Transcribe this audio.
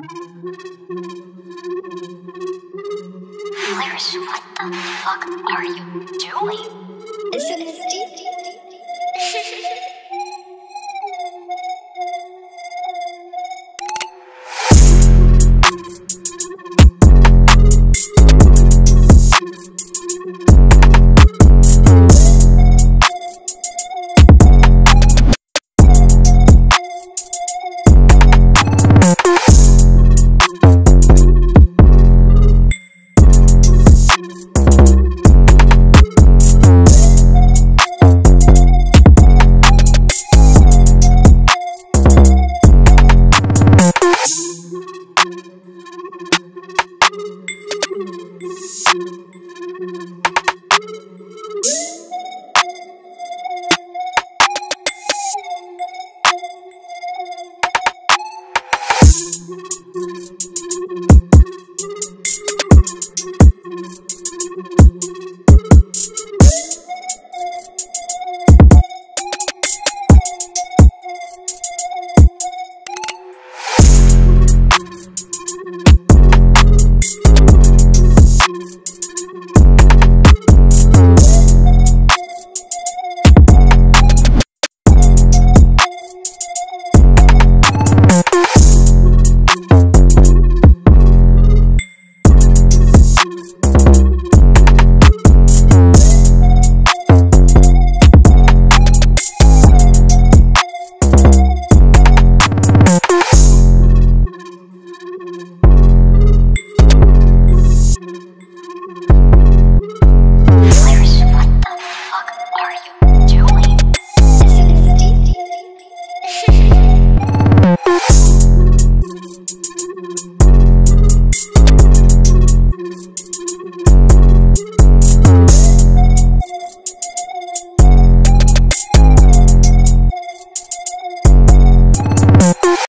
Flares, what the fuck are you doing? Is it Steve